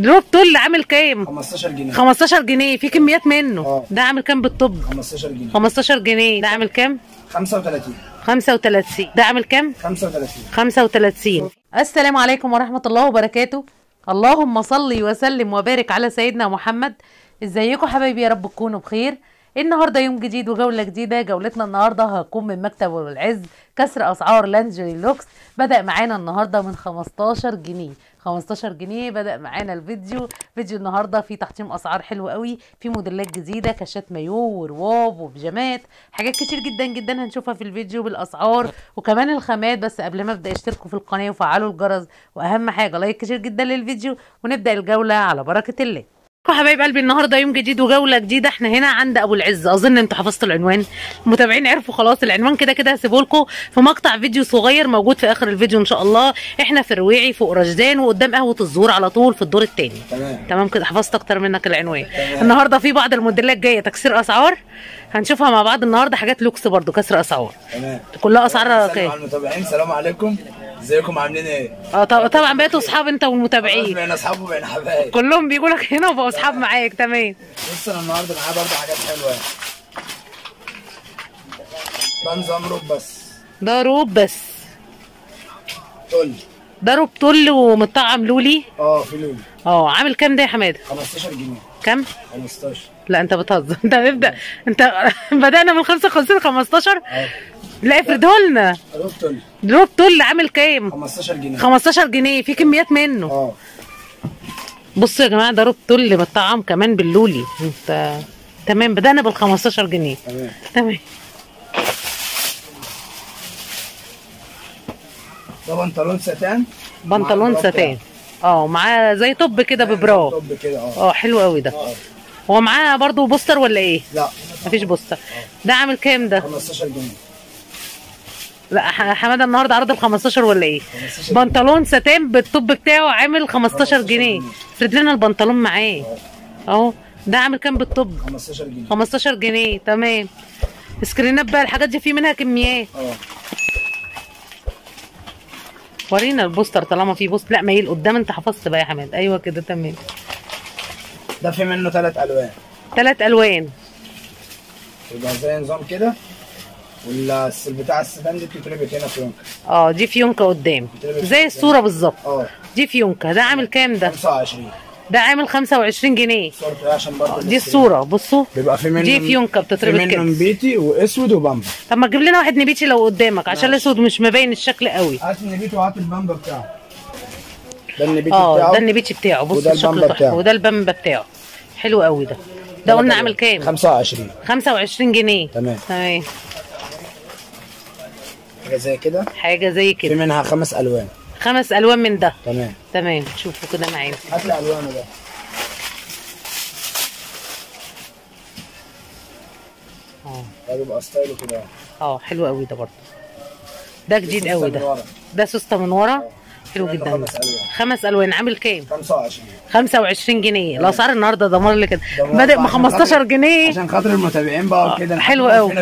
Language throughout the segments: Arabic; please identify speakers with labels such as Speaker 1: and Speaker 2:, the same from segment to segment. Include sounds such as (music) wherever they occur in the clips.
Speaker 1: ده روب تل عامل كام؟
Speaker 2: 15 جنيه.
Speaker 1: 15 جنيه. في كميات منه.
Speaker 2: آه.
Speaker 1: ده عامل كام بال top
Speaker 2: 15 جنيه.
Speaker 1: 15 جنيه. ده عامل كام؟
Speaker 2: 35
Speaker 1: 35 ده عامل كام؟
Speaker 2: 35
Speaker 1: 35 السلام عليكم ورحمة الله وبركاته. اللهم صل وسلم وبارك على سيدنا محمد. ازيكم حبايبي؟ يا رب تكونوا بخير. النهارده يوم جديد وجولة جديدة؟ جولتنا النهارده هتكون من مكتب العز كسر أسعار لانجيري لوكس. بدأ معانا النهارده من 15 جنيه. 15 جنيه بدأ معانا الفيديو. فيديو النهارده فيه تحطيم أسعار حلو قوي في موديلات جديدة كاشات مايو ورواب وبيجامات حاجات كتير جدا جدا هنشوفها في الفيديو بالأسعار. وكمان الخامات بس قبل ما أبدأ اشتركوا في القناة وفعلوا الجرس. وأهم حاجة لايك كتير جدا للفيديو ونبدأ الجولة على بركة الله. حبايب قلبي النهارده يوم جديد وجولة جديدة. إحنا هنا عند أبو العز. أظن أنتوا حفظتوا العنوان. المتابعين عرفوا خلاص العنوان. كده كده هسيبه لكم في مقطع فيديو صغير موجود في آخر الفيديو إن شاء الله. إحنا في رويعي فوق رشدان وقدام قهوة الزهور على طول في الدور الثاني
Speaker 2: تمام.
Speaker 1: تمام كده؟ حفظت أكتر منك العنوان.
Speaker 2: تمام.
Speaker 1: النهارده في بعض الموديلات جاية. تكسير أسعار. هنشوفها مع بعض النهارده حاجات لوكس برضو. كسر أسعار.
Speaker 2: تمام.
Speaker 1: كلها اسعارها
Speaker 2: سلام على المتابعين. السلام عليكم. ازيكم عاملين إيه؟
Speaker 1: آه طب- طبعا بقيتوا أصحاب انت والمتابعين.
Speaker 2: بقينا أصحاب وبقينا حبايب.
Speaker 1: كلهم بيجوا لك هنا وبقوا أصحاب معاك تمام.
Speaker 2: بص أنا النهارده معايا برضه حاجات حلوة. ده نظام روب بس.
Speaker 1: ده روب بس.
Speaker 2: لي
Speaker 1: ده روب تل ومطعم لولي.
Speaker 2: آه في لولي.
Speaker 1: آه عامل كام ده يا حمادة؟
Speaker 2: 15 جنيه.
Speaker 1: كام؟
Speaker 2: 15
Speaker 1: لا انت بتهزر. (laughs) انت هنبدا انت (laughs) بدأنا من 55 15
Speaker 2: آه.
Speaker 1: لا افرده لنا
Speaker 2: روب تقول لي
Speaker 1: ده روب تل عامل كام؟
Speaker 2: 15 جنيه.
Speaker 1: 15 جنيه. في كميات منه.
Speaker 2: آه.
Speaker 1: بصوا يا جماعة ده روب تل مطعم كمان باللولي. انت تمام بدأنا بال 15 جنيه.
Speaker 2: تمام.
Speaker 1: تمام.
Speaker 2: ده بنطلون ستان؟
Speaker 1: بنطلون ستان. آه معاه زي top كده ببرا
Speaker 2: top كده آه.
Speaker 1: آه حلو قوي ده.
Speaker 2: آه.
Speaker 1: هو معاه برضو poster ولا إيه؟
Speaker 2: لا.
Speaker 1: مفيش poster. ده عامل كام ده؟
Speaker 2: 15 جنيه.
Speaker 1: لا حمادة النهارده عرض ب 15 ولا إيه؟
Speaker 2: 15
Speaker 1: بنطلون ستان بال top بتاعه عامل 15 جنيه.
Speaker 2: جنيه.
Speaker 1: افرد لنا البنطلون معاه. اهو ده عامل كام بالطب
Speaker 2: 15 جنيه.
Speaker 1: 15 جنيه تمام. سكرينات بقى الحاجات دي في منها كميات.
Speaker 2: آه.
Speaker 1: ورينا البوستر طالما في بوست. لا مايل قدام انت حفظت بقى يا حماد أيوه كده تمام.
Speaker 2: ده في منه ثلاث ألوان.
Speaker 1: ثلاث ألوان.
Speaker 2: يبقى زي نظام كده. والسل بتاع السدان دي بتتربط هنا في يونكا.
Speaker 1: آه دي فيونكه قدام. زي الصورة بالظبط.
Speaker 2: آه.
Speaker 1: دي فيونكه ده عامل كام ده؟
Speaker 2: 25
Speaker 1: ده عامل 25 جنيه.
Speaker 2: عشان برضه
Speaker 1: دي الصورة. بصوا
Speaker 2: بيبقى في منه
Speaker 1: دي فيونكه بتتربط
Speaker 2: في
Speaker 1: كده.
Speaker 2: منه نبيتي وأسود وبامبا.
Speaker 1: طب ما تجيب لنا واحد نبيتي لو قدامك عشان الأسود مش مبين الشكل قوي.
Speaker 2: هات النبيتي وهات البامبا بتاعه. ده النبيتي
Speaker 1: آه
Speaker 2: بتاعه.
Speaker 1: ده النبيتي بتاعه. بص
Speaker 2: وده
Speaker 1: الشكل
Speaker 2: تحفة.
Speaker 1: وده البامبا بتاعه. حلو قوي ده. ده قلنا عامل كام؟
Speaker 2: 25
Speaker 1: 25 جنيه.
Speaker 2: تمام.
Speaker 1: تمام.
Speaker 2: حاجة زي كده؟
Speaker 1: حاجة زي
Speaker 2: في
Speaker 1: كده
Speaker 2: منها خمس ألوان.
Speaker 1: خمس ألوان من ده.
Speaker 2: تمام.
Speaker 1: تمام. شوفوا كده معانا
Speaker 2: هات لي ألوانه ده.
Speaker 1: آه.
Speaker 2: ده بيبقى ستايله كده.
Speaker 1: آه حلو قوي ده برضه. ده جديد قوي ده. ده سوسته من ورا. حلو
Speaker 2: عنده
Speaker 1: جدا.
Speaker 2: خمس ألوان.
Speaker 1: عامل كام؟
Speaker 2: 25
Speaker 1: 25 جنيه. الاسعار النهارده دمار لي كده.
Speaker 2: ده
Speaker 1: بادئ ب
Speaker 2: عشان
Speaker 1: 15
Speaker 2: خاطر-
Speaker 1: جنيه.
Speaker 2: عشان خاطر المتابعين بقى وكده
Speaker 1: حلو
Speaker 2: نحط
Speaker 1: قوي.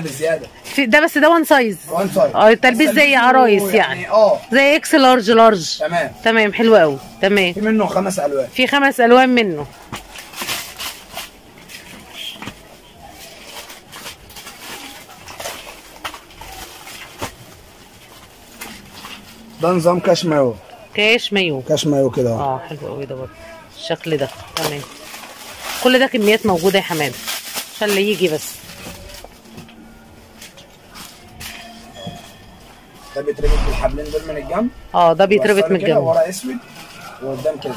Speaker 1: ده بس ده one size
Speaker 2: one size
Speaker 1: آه التلبيس زي عرايس يعني
Speaker 2: آه.
Speaker 1: زي X large large
Speaker 2: تمام.
Speaker 1: تمام حلو قوي تمام.
Speaker 2: في منه خمس ألوان.
Speaker 1: في خمس ألوان منه.
Speaker 2: ده نظام كاش مايو
Speaker 1: كاش مايو.
Speaker 2: كاش مايو كده
Speaker 1: آه حلو قوي ده برضه. الشكل ده تمام. كل ده كميات موجودة يا حماده عشان اللي يجي بس.
Speaker 2: ده بيتربط بالحبلين دول من الجنب؟
Speaker 1: آه ده بيتربط من الجنب.
Speaker 2: ورا أسود وقدام كده.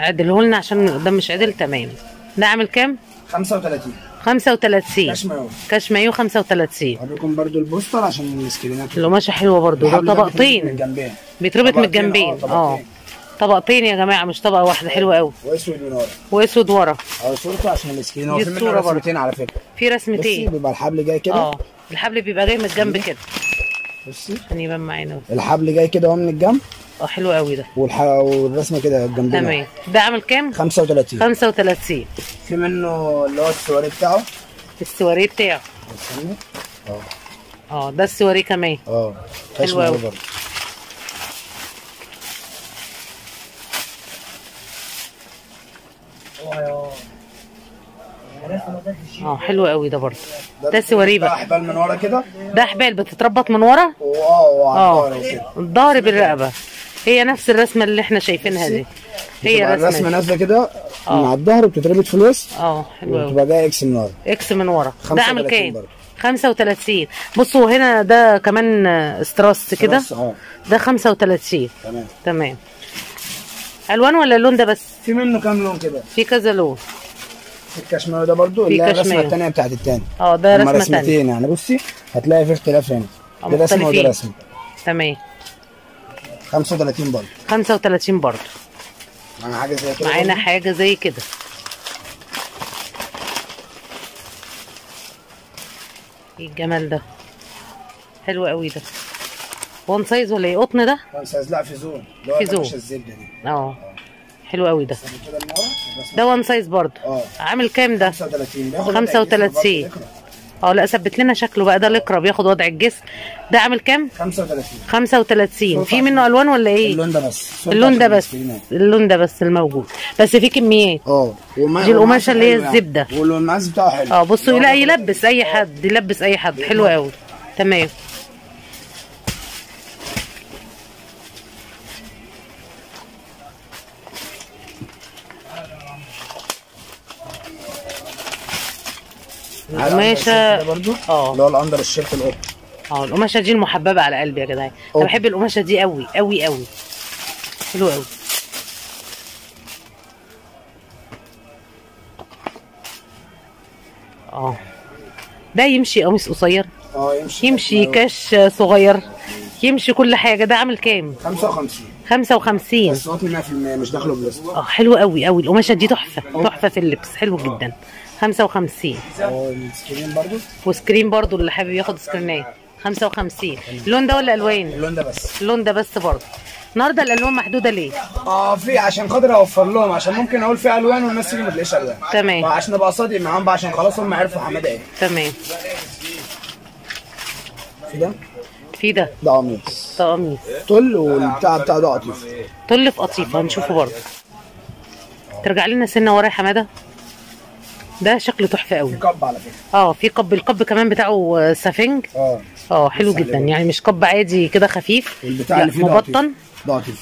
Speaker 1: عدله لنا عشان قدام مش عدل تمام. ده عامل كام؟
Speaker 2: 35
Speaker 1: 35
Speaker 2: كاش مايو
Speaker 1: كاش مايو 35
Speaker 2: هوريكم برضو ال poster عشان ال screenات.
Speaker 1: القماشه حلوة برضه ده طبقتين.
Speaker 2: الجنبين
Speaker 1: بيتربط من الجنبين
Speaker 2: آه،
Speaker 1: آه
Speaker 2: طبقتين.
Speaker 1: يا جماعة مش طبقة واحدة حلوة قوي
Speaker 2: وأسود من ورا.
Speaker 1: وأسود ورا.
Speaker 2: أو صورته عشان السكرين هو في منه. رسمتين على فكرة.
Speaker 1: في
Speaker 2: بصي
Speaker 1: رسمتين
Speaker 2: بيبقى الحبل جاي كده.
Speaker 1: آه الحبل بيبقى جاي من الجنب كده.
Speaker 2: بصي.
Speaker 1: عشان يبان معانا.
Speaker 2: الحبل جاي كده اهو من الجنب.
Speaker 1: آه حلو قوي ده.
Speaker 2: والح... والرسمة كده جنبنا.
Speaker 1: تمام. ده عامل كام؟
Speaker 2: 35
Speaker 1: 35
Speaker 2: في منه اللي هو السواري بتاعه.
Speaker 1: السواريه بتاعه.
Speaker 2: آه.
Speaker 1: آه ده السواريه كمان.
Speaker 2: آه.
Speaker 1: حلو.
Speaker 2: برضه
Speaker 1: آه حلو قوي ده برضه. ده سواريه بقى.
Speaker 2: احبال من ورا كده.
Speaker 1: ده حبال بتتربط من ورا؟
Speaker 2: واه
Speaker 1: آه.
Speaker 2: الظهر
Speaker 1: بالرقبة. هي نفس الرسمة اللي إحنا شايفينها دي. هي الرسمة.
Speaker 2: نازلة كده
Speaker 1: آه.
Speaker 2: مع الظهر بتتربط في الوسط.
Speaker 1: آه حلو قوي
Speaker 2: وبتبقى جاية X من ورا.
Speaker 1: X من ورا. ده عامل
Speaker 2: 35
Speaker 1: كام؟
Speaker 2: برضه.
Speaker 1: 35 بصوا هنا ده كمان آه، استراس كده.
Speaker 2: آه.
Speaker 1: ده 35
Speaker 2: تمام.
Speaker 1: تمام. ألوان ولا اللون ده بس؟
Speaker 2: في منه كام لون كده؟
Speaker 1: في كذا لون.
Speaker 2: في الكشماوي ده برضو اللي هي
Speaker 1: الرسمة.
Speaker 2: الثانية بتاعت الثاني
Speaker 1: آه ده رسمة تانية.
Speaker 2: رسمتين يعني. بصي هتلاقي في اختلاف هنا.
Speaker 1: آه
Speaker 2: ده رسمه وده. رسمه
Speaker 1: تمام.
Speaker 2: 35 برضه.
Speaker 1: 35 برضه.
Speaker 2: معانا حاجة زي كده؟
Speaker 1: معانا. حاجة زي كده. إيه الجمال ده؟ حلو قوي ده. وان سايز ولا إيه؟ قطن ده؟
Speaker 2: كان سايز لا في زون.
Speaker 1: في
Speaker 2: ده
Speaker 1: زون.
Speaker 2: مش الزبدة دي.
Speaker 1: آه. حلو قوي ده. ده وان سايز برضه.
Speaker 2: آه.
Speaker 1: عامل كام ده؟
Speaker 2: 35 بياخد
Speaker 1: 35. آه لا ثبت لنا شكله بقى ده لكرة بياخد وضع الجسم. ده عامل كام؟
Speaker 2: 35
Speaker 1: 35 في منه ألوان ولا إيه؟
Speaker 2: اللون ده بس.
Speaker 1: اللون ده بس. اللون ده بس الموجود. بس في كميات.
Speaker 2: آه
Speaker 1: دي القماشة اللي هي
Speaker 2: يعني.
Speaker 1: الزبدة.
Speaker 2: والمقاس بتاعه حلو.
Speaker 1: آه بصوا لا يلبس أي حد يلبس أي حد. حلو قوي تمام.
Speaker 2: ده برضو؟
Speaker 1: آه.
Speaker 2: اللي هو الأندر الشيرت القط
Speaker 1: آه القماشة دي المحببة على قلبي يا جدعان.
Speaker 2: أنا.
Speaker 1: بحب القماشة دي قوي قوي قوي حلو قوي آه. ده يمشي قميص قصير.
Speaker 2: آه يمشي.
Speaker 1: يمشي كاش صغير. يمشي كل حاجة. ده عامل كام؟
Speaker 2: 55
Speaker 1: 55
Speaker 2: بس قطن 100% مش داخله بلاستيك
Speaker 1: آه حلو قوي قوي القماشة دي تحفة تحفة في اللبس. حلو جدا. 55
Speaker 2: آه ال screen برضو؟
Speaker 1: و screen برضو اللي حابب ياخد سكرينات. 55 اللون ده ولا ألوان؟
Speaker 2: اللون ده بس.
Speaker 1: اللون ده بس برضه النهارده الألوان محدودة ليه؟
Speaker 2: آه في عشان خاطر أوفر لهم عشان ممكن أقول في ألوان والناس تيجي ما تلاقيش ألوان.
Speaker 1: تمام.
Speaker 2: وعشان أبقى صادق معاهم بقى عشان خلاص هم عرفوا حمادة إيه.
Speaker 1: تمام.
Speaker 2: في ده؟
Speaker 1: في ده.
Speaker 2: ده قميص.
Speaker 1: ده قميص.
Speaker 2: تل والبتاع بتاع ده قطيف.
Speaker 1: تل في قطيفة هنشوفه برضه ترجع لنا سنة ورا يا حمادة. ده شكله تحفة قوي.
Speaker 2: في cup على فكرة.
Speaker 1: آه في cup ال cup كمان بتاعه سفنج.
Speaker 2: آه.
Speaker 1: آه حلو جدا. يعني مش cup عادي كده خفيف.
Speaker 2: والبتاع اللي فيه
Speaker 1: مبطن.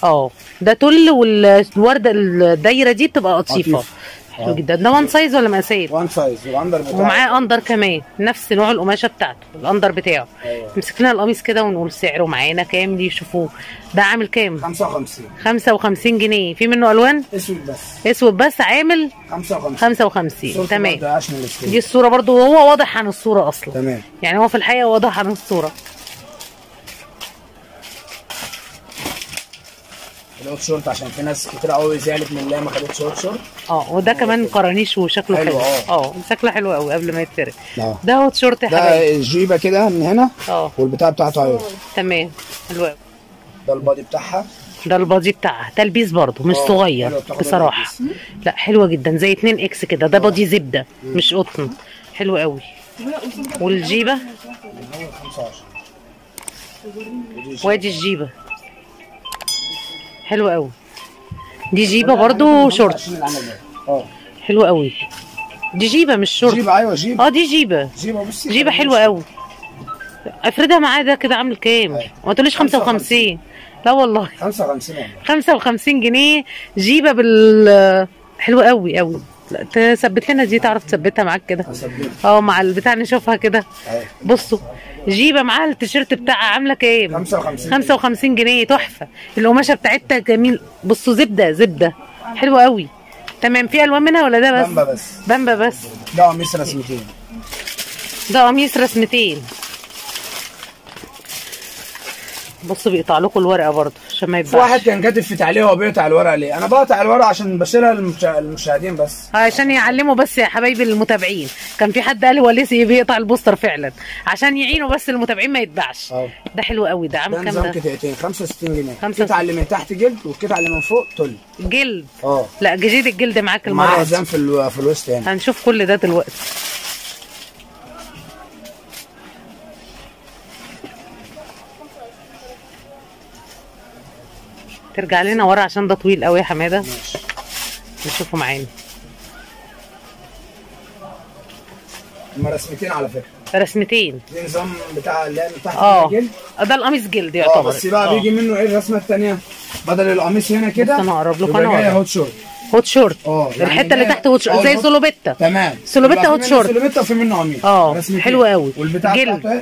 Speaker 2: آه ده
Speaker 1: تل والورده الدايرة دي بتبقى قطيفه
Speaker 2: قطيف.
Speaker 1: حلو جدا. ده one size ولا مقاسات
Speaker 2: one size وال under بتاعه.
Speaker 1: ومعاه under كمان. نفس نوع القماشة بتاعته ال under بتاعه.
Speaker 2: أيوة.
Speaker 1: نمسك لنا القميص كده ونقول سعره معانا كام؟ دي يشوفوه ده عامل كام؟
Speaker 2: 55
Speaker 1: 55 جنيه. في منه ألوان؟
Speaker 2: أسود بس.
Speaker 1: أسود بس. عامل؟
Speaker 2: 55
Speaker 1: 55
Speaker 2: صورته
Speaker 1: تمام. دي الصورة برضو وهو واضح عن الصورة أصلا.
Speaker 2: تمام.
Speaker 1: يعني هو في الحقيقة واضح عن الصورة.
Speaker 2: ال hot short عشان في ناس كتير قوي زعلت من اللي ما خدتش hot short.
Speaker 1: آه وده كمان قرانيش وشكله
Speaker 2: حلو، آه.
Speaker 1: آه شكله حلو قوي قبل ما يتفرد.
Speaker 2: آه.
Speaker 1: ده hot short يا
Speaker 2: ده
Speaker 1: حبايبي
Speaker 2: الجيبة كده من هنا
Speaker 1: آه.
Speaker 2: والبتاع بتاعته عيون
Speaker 1: تمام حلو قوي.
Speaker 2: ده ال body بتاعها.
Speaker 1: ده ال body بتاعها. تلبيس برضه مش
Speaker 2: آه،
Speaker 1: صغير
Speaker 2: بصراحة.
Speaker 1: لا حلوة جدا زي 2 X كده. ده body زبدة مش قطن. حلو قوي. والجيبة؟
Speaker 2: من اول 25
Speaker 1: وادي الجيبة. حلو قوي دي جيبة برضه شورت
Speaker 2: 25 العمل ده. آه
Speaker 1: حلو قوي دي جيبة مش شورت
Speaker 2: جيبة أيوه جيبة.
Speaker 1: آه دي جيبة.
Speaker 2: جيبة بصي
Speaker 1: جيبة حلوة قوي افردها معاه ده كده عامل كام؟
Speaker 2: أيوة.
Speaker 1: ما تقوليش 55 لا والله.
Speaker 2: 55 والله
Speaker 1: 55 جنيه. جيبة بال حلوة قوي قوي لا تثبت لنا دي تعرف تثبتها معاك كده. آه مع البتاع نشوفها كده.
Speaker 2: أيوة.
Speaker 1: بصوا جيبة معاها التيشيرت بتاعها عاملة كام؟
Speaker 2: 55
Speaker 1: 55 جنيه. تحفة. القماشة بتاعتها جميل. بصوا زبدة زبدة. حلوة قوي. تمام في ألوان منها ولا ده بس؟
Speaker 2: بامبا بس.
Speaker 1: بامبا بس.
Speaker 2: ده قميص رسمتين.
Speaker 1: ده قميص رسمتين. بصوا بيقطع لكم الورقة برضه عشان ما
Speaker 2: في
Speaker 1: يتباعش
Speaker 2: واحد كان كاتب في تعليق هو بيقطع الورق ليه؟ أنا بقطع الورق عشان بشيلها للمشا- للمشاهدين بس.
Speaker 1: عشان يعلموا بس يا حبايبي المتابعين. كان في حد قال هو لسه بيقطع البوستر فعلا. عشان يعينوا بس المتابعين ما يتباعش
Speaker 2: آه.
Speaker 1: ده حلو قوي ده عامل كام ده؟
Speaker 2: قطعتين 65 جنيه. القطعه اللي من تحت جلد والقطعه اللي من فوق تل.
Speaker 1: جلد.
Speaker 2: آه.
Speaker 1: لا جديد الجلد معاك
Speaker 2: مع
Speaker 1: المرة دي.
Speaker 2: في ال- في الوسط هنا
Speaker 1: هنشوف كل ده دلوقتي. ترجع لنا ورا عشان ده طويل قوي يا حماده.
Speaker 2: ماشي.
Speaker 1: نشوفه معانا.
Speaker 2: هما رسمتين على فكرة.
Speaker 1: رسمتين.
Speaker 2: دي نظام بتاع اللي تحت
Speaker 1: آه.
Speaker 2: الجلد؟ آه
Speaker 1: ده القميص جلد
Speaker 2: آه،
Speaker 1: يعتبر.
Speaker 2: آه بس بقى
Speaker 1: آه.
Speaker 2: بيجي منه إيه الرسمة الثانية بدل القميص هنا كده
Speaker 1: أنا أقرب لكم أنا جاية
Speaker 2: hot short
Speaker 1: hot short
Speaker 2: آه يعني
Speaker 1: الحته اللي تحت hot
Speaker 2: short
Speaker 1: زي سلوبيتا
Speaker 2: تمام.
Speaker 1: سلوبيتا
Speaker 2: hot
Speaker 1: short
Speaker 2: سلوبيتا في منه قميص. آه
Speaker 1: حلو قوي.
Speaker 2: والبتاع
Speaker 1: جلد.
Speaker 2: إيه؟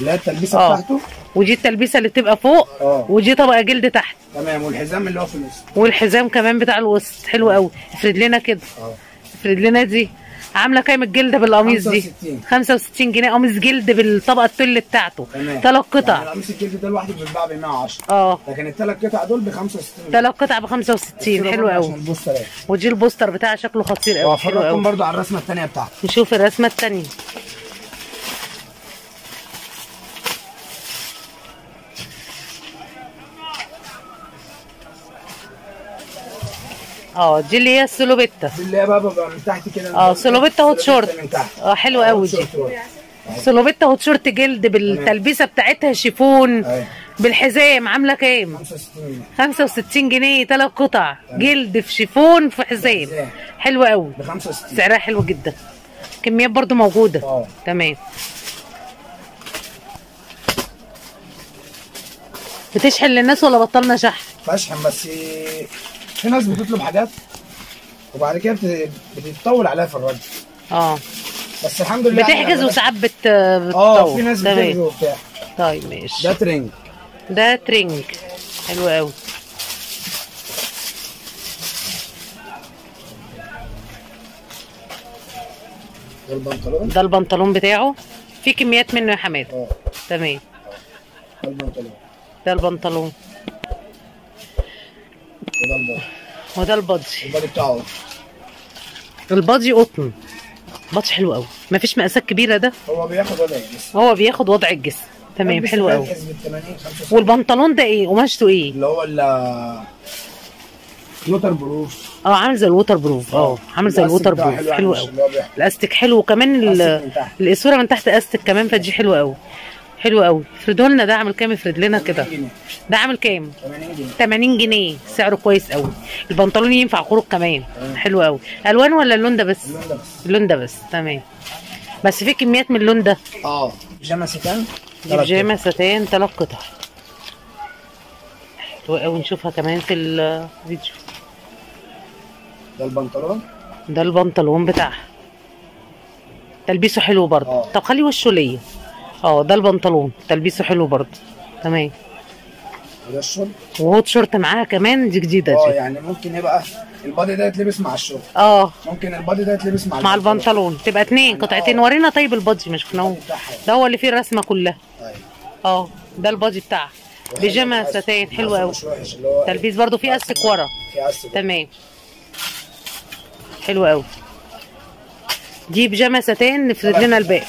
Speaker 2: اللي هي
Speaker 1: التلبيسة
Speaker 2: بتاعته.
Speaker 1: ودي التلبيسة اللي بتبقى فوق
Speaker 2: آه.
Speaker 1: ودي طبقة جلد تحت.
Speaker 2: تمام والحزام اللي هو في الوسط.
Speaker 1: والحزام كمان بتاع الوسط. حلو قوي. افرد لنا كده.
Speaker 2: آه.
Speaker 1: افرد لنا دي. عاملة كام الجلده بالقميص دي؟
Speaker 2: 65.
Speaker 1: 65 جنيه. قميص جلد بالطبقة التل بتاعته.
Speaker 2: تمام.
Speaker 1: ثلاث
Speaker 2: يعني
Speaker 1: قطع
Speaker 2: القميص الجلد ده لوحده بيتباع ب 110
Speaker 1: آه.
Speaker 2: لكن الثلاث قطع دول ب 65
Speaker 1: ثلاث قطع ب 65 حلو قوي. ودي ال poster بتاعها شكله خطير قوي. حلو
Speaker 2: وافرجكم
Speaker 1: قوي.
Speaker 2: برضو على الرسمة الثانية بتاعته
Speaker 1: نشوف الرسمة الثانية آه دي اللي هي السلوبيتا.
Speaker 2: دي اللي هي بقى ببقى من تحت كده.
Speaker 1: آه سلوبيتا
Speaker 2: hot short.
Speaker 1: آه حلو قوي
Speaker 2: hot
Speaker 1: دي. سلوبيتا hot short جلد بالتلبيسة بتاعتها شيفون
Speaker 2: أيوه.
Speaker 1: بالحزام. عاملة كام؟
Speaker 2: 65 جنيه.
Speaker 1: 65 جنيه ثلاث قطع. جلد في شيفون في حزام. حلو قوي
Speaker 2: ب 65
Speaker 1: سعرها حلو جدا. كميات برضو موجودة.
Speaker 2: آه.
Speaker 1: تمام. بتشحن للناس ولا بطلنا شحن؟
Speaker 2: فاشحن بس في ناس بتطلب حاجات وبعد كده بت- بتطول عليها في الرد.
Speaker 1: آه.
Speaker 2: بس الحمد لله
Speaker 1: بتحجز وساعات بت
Speaker 2: آه
Speaker 1: بتطول.
Speaker 2: في ناس. بتحجز وبتاع.
Speaker 1: طيب ماشي.
Speaker 2: ده ترنج
Speaker 1: ده ترنج حلو قوي
Speaker 2: ده البنطلون.
Speaker 1: ده البنطلون بتاعه. في كميات منه يا حماده
Speaker 2: آه.
Speaker 1: تمام.
Speaker 2: ده البنطلون.
Speaker 1: ده البنطلون.
Speaker 2: وده البادي
Speaker 1: وده البادي.
Speaker 2: البادي بتاعه.
Speaker 1: البادي قطن بادي حلو قوي. مفيش مقاسات كبيرة ده.
Speaker 2: هو بياخد وضع الجسم.
Speaker 1: هو بياخد وضع الجسم. تمام حلو قوي.
Speaker 2: بيركز بال 80 65
Speaker 1: والبنطلون ده إيه؟ قماشته إيه؟
Speaker 2: اللي هو ال ال waterproof.
Speaker 1: آه عامل زي ال waterproof. آه عامل زي
Speaker 2: بتاعه proof.
Speaker 1: حلو قوي. الاستيك حلو وكمان. الاسوره من تحت. استك كمان فدي حلوة قوي. حلو قوي. افردوا لنا ده عامل كام افرد لنا كده؟
Speaker 2: 80 جنيه
Speaker 1: ده عامل كام؟
Speaker 2: 80 جنيه.
Speaker 1: 80 جنيه سعره كويس قوي. البنطلون ينفع خروج كمان. حلو قوي. الوان ولا اللون ده بس؟
Speaker 2: اللون ده بس.
Speaker 1: اللون ده بس تمام. بس في كميات من اللون ده.
Speaker 2: آه. بيجامه ستان
Speaker 1: دي بيجامه ستان ثلاث قطع. حلوة قوي. نشوفها كمان في الفيديو
Speaker 2: ده البنطلون؟
Speaker 1: ده البنطلون بتاعها. تلبيسه حلو برضه.
Speaker 2: آه.
Speaker 1: طب خلي وشه ليا. آه ده البنطلون. تلبيسه حلو برضه. تمام.
Speaker 2: وده الشورت؟
Speaker 1: و hot short معاها كمان دي
Speaker 2: جديدة
Speaker 1: آه
Speaker 2: يعني ممكن يبقى ال body ده يتلبس مع الشورت.
Speaker 1: آه.
Speaker 2: ممكن ال body ده يتلبس مع
Speaker 1: مع البنطلون. تبقى اتنين قطعتين.
Speaker 2: آه.
Speaker 1: ورينا طيب ال body ما شفناهوش
Speaker 2: بتاعها.
Speaker 1: ده هو اللي فيه الرسمة كلها.
Speaker 2: أيوة.
Speaker 1: آه ده البادي بتاعها بيجامه. ستان حلوة قوي تلبيس برضه فيه استك ورا.
Speaker 2: في أسك
Speaker 1: تمام. حلو قوي دي بيجامه ستان نفرد لنا الباقي.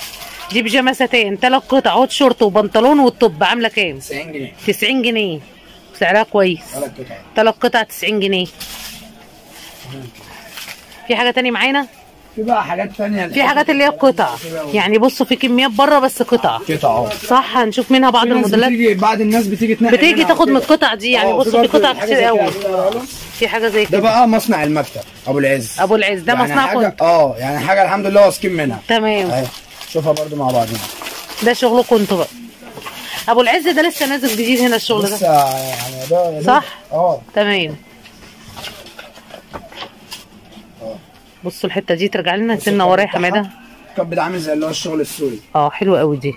Speaker 1: دي بيجامه ستان ثلاث قطع هوت شورت وبنطلون والطب عاملة كام؟
Speaker 2: 90 جنيه.
Speaker 1: 90 جنيه. سعرها كويس.
Speaker 2: ثلاث قطع
Speaker 1: ثلاث قطع 90 جنيه. في حاجة تاني معانا؟
Speaker 2: في بقى حاجات تانية.
Speaker 1: في حاجات اللي هي قطع. يعني بصوا في كميات بره بس قطع.
Speaker 2: قطع آه.
Speaker 1: صح؟ هنشوف منها بعض الموديلات.
Speaker 2: بتيجي بعد الناس بتيجي تنقي
Speaker 1: بتيجي تاخد من. القطع دي يعني
Speaker 2: آه،
Speaker 1: بصوا في قطع كتير قوي. في حاجة زي
Speaker 2: ده
Speaker 1: كده.
Speaker 2: بقى مصنع المكتب أبو العز.
Speaker 1: أبو العز. ده
Speaker 2: يعني حاجة- آه يعني حاجة الحمد لله واثقين منها.
Speaker 1: تمام.
Speaker 2: اهي شوفها برضو مع بعضنا
Speaker 1: ده شغلكم أنتوا بقى. أبو العز ده لسه نازل جديد هنا الشغل ده.
Speaker 2: لسه يعني ده.
Speaker 1: صح؟
Speaker 2: آه.
Speaker 1: تمام. بصوا الحتة دي ترجع لنا. سنة ورا يا حمادة.
Speaker 2: ال cup ده عامل زي اللي هو الشغل السوري.
Speaker 1: آه حلو قوي دي.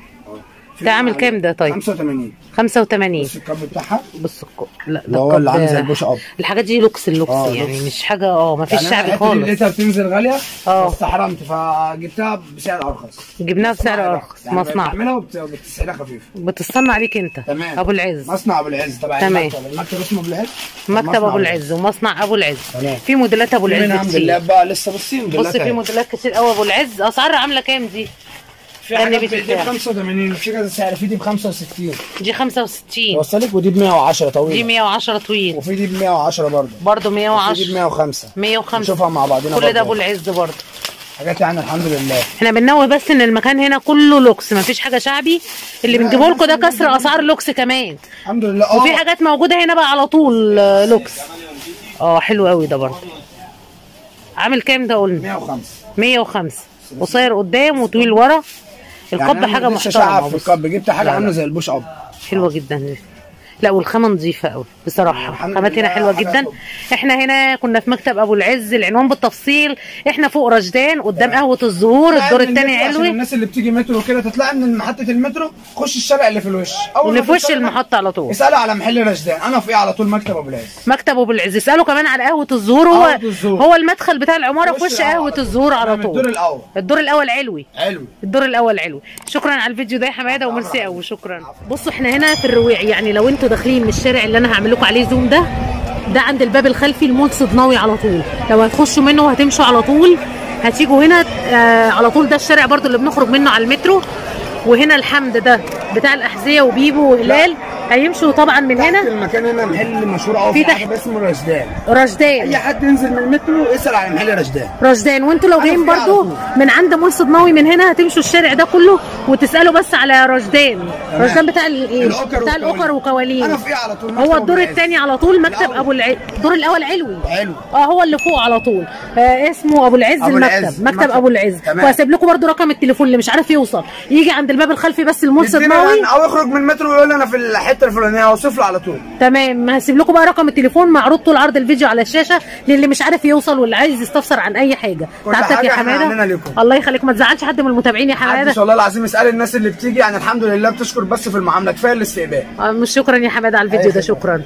Speaker 1: ده عامل
Speaker 2: عليه
Speaker 1: كام ده طيب؟
Speaker 2: 85
Speaker 1: 85
Speaker 2: بص ال cup بتاعها؟
Speaker 1: بص الك- لا
Speaker 2: ده هو اللي عامل زي ال push up.
Speaker 1: الحاجات دي لوكس اللوكس
Speaker 2: آه،
Speaker 1: يعني
Speaker 2: لوكس.
Speaker 1: مش حاجة آه ما فيش
Speaker 2: يعني
Speaker 1: شعبي خالص.
Speaker 2: لقيتها بتنزل غالية
Speaker 1: آه.
Speaker 2: بس حرمت فجبتها بسعر أرخص.
Speaker 1: جبناها بسعر أرخص
Speaker 2: يعني
Speaker 1: مصنع.
Speaker 2: بتعملها وبت- وبتسعرها خفيف
Speaker 1: بتصنع عليك أنت
Speaker 2: تمام.
Speaker 1: أبو العز.
Speaker 2: مصنع أبو العز تبع
Speaker 1: تمام.
Speaker 2: المكتب المكتب اسمه أبو العز؟
Speaker 1: مكتب أبو العز ومصنع أبو العز.
Speaker 2: تمام.
Speaker 1: في موديلات
Speaker 2: أبو
Speaker 1: العز كتير.
Speaker 2: بقى لسه بصي
Speaker 1: بص في. موديلات كتير قوي أبو العز. أسعارها عاملة كام دي؟
Speaker 2: في دي ب
Speaker 1: بتاعها.
Speaker 2: 85 في كذا سعر في دي ب 65
Speaker 1: دي 65
Speaker 2: وصلك؟ ودي ب 110
Speaker 1: دي
Speaker 2: طويله
Speaker 1: 110 طويل.
Speaker 2: وفي دي ب 110 برضه.
Speaker 1: برضه
Speaker 2: وفي دي ب
Speaker 1: 110
Speaker 2: 105
Speaker 1: 105
Speaker 2: نشوفها مع بعضنا
Speaker 1: كل ده. أبو العز برضه.
Speaker 2: حاجات يعني الحمد لله.
Speaker 1: إحنا بننوه بس إن المكان هنا كله لوكس. مفيش حاجة شعبي. اللي بنجيبه لكم ده كسر أسعار لوكس كمان.
Speaker 2: الحمد لله. آه.
Speaker 1: وفي حاجات موجودة هنا بقى على طول آه، لوكس. آه حلو قوي ده برضه. عامل كام ده قلنا؟
Speaker 2: 105
Speaker 1: 105 قصير قدام وطويل ورا. القب
Speaker 2: أنا
Speaker 1: حاجة
Speaker 2: ما اديتش شعب
Speaker 1: محترمه
Speaker 2: في
Speaker 1: بص.
Speaker 2: القب جبت حاجة
Speaker 1: عاملة.
Speaker 2: زي البوش أب
Speaker 1: حلوة جدا لا والخامة نظيفة قوي بصراحة.
Speaker 2: الحمد
Speaker 1: خامات هنا
Speaker 2: حلوة
Speaker 1: جدا. إحنا هنا كنا في مكتب أبو العز العنوان بالتفصيل. إحنا فوق رشدان قدام قهوة الزهور الدور الثاني علوي.
Speaker 2: الناس اللي بتيجي مترو كده تطلع من محطة المترو خش الشارع اللي في الوش. أول
Speaker 1: اللي في وش المحطة على طول.
Speaker 2: اسألوا على محل رشدان. أنا فوقيه على طول؟ مكتب أبو العز.
Speaker 1: مكتب أبو العز. اسألوا كمان على قهوة الزهور. هو. هو المدخل بتاع العمارة في
Speaker 2: وش قهوة
Speaker 1: الزهور على
Speaker 2: الدور
Speaker 1: طول.
Speaker 2: الأول.
Speaker 1: الدور الأول علوي.
Speaker 2: حلو
Speaker 1: الدور الأول علوي. شكرا على الفيديو ده يا حمادة وميرسي قوي شكرا. بصوا إحنا هنا في الرويع. يعني لو أنتوا داخلين من الشارع اللي أنا هعمل لكم عليه زوم ده ده عند الباب الخلفي المول صدناوي على طول. لو هتخشوا منه وهتمشوا على طول. هتيجوا هنا آه على طول ده الشارع برضو اللي بنخرج منه على المترو. وهنا الحمد ده بتاع الأحذية وبيبو وهلال. هيمشوا طبعا من هنا
Speaker 2: المكان هنا محل مشهور قوي
Speaker 1: في
Speaker 2: في
Speaker 1: تحت.
Speaker 2: اسمه رشدان
Speaker 1: رشدان
Speaker 2: أي حد ينزل من المترو يسال على محل رشدان
Speaker 1: رشدان وانتوا لو جايين برضو. من عند مول صدناوي من هنا هتمشوا الشارع ده كله وتسألوا بس على رشدان. رشدان بتاع الايه بتاع. الأوكر وكوالين
Speaker 2: أنا فوقيه على طول
Speaker 1: هو الدور. الثاني على طول مكتب. أبو العز الدور الأول علوي
Speaker 2: حلو
Speaker 1: آه هو اللي فوق على طول آه اسمه أبو العز
Speaker 2: أبو
Speaker 1: المكتب
Speaker 2: العز.
Speaker 1: مكتب
Speaker 2: مكتب.
Speaker 1: أبو العز. وهسيب لكم برضو رقم التليفون اللي مش عارف يوصل يجي عند الباب الخلفي بس المول صدناوي
Speaker 2: أو يخرج من المترو ويقول أنا في الحتة الفلانيه اوصف له على طول.
Speaker 1: تمام. هسيب لكم بقى رقم التليفون معروض طول عرض الفيديو على الشاشة للي مش عارف يوصل واللي عايز يستفسر عن
Speaker 2: أي
Speaker 1: حاجة.
Speaker 2: حاجة
Speaker 1: يا
Speaker 2: حمادة.
Speaker 1: الله يخليك ما تزعلش حد من المتابعين يا
Speaker 2: حمادة. والله العظيم اسال الناس اللي بتيجي. يعني الحمد لله بتشكر بس في المعاملة. كفاية الاستقبال.
Speaker 1: آه، مش شكرا يا حمادة على الفيديو ده. شكرا.